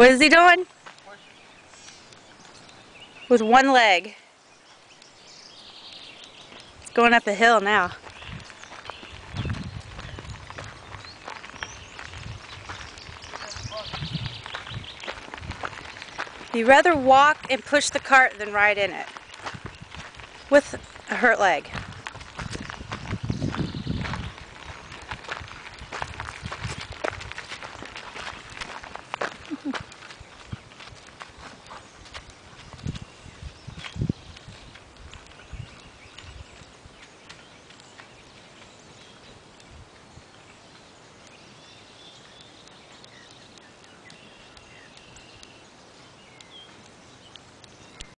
What is he doing? With one leg. Going up the hill now. You'd rather walk and push the cart than ride in it. With a hurt leg.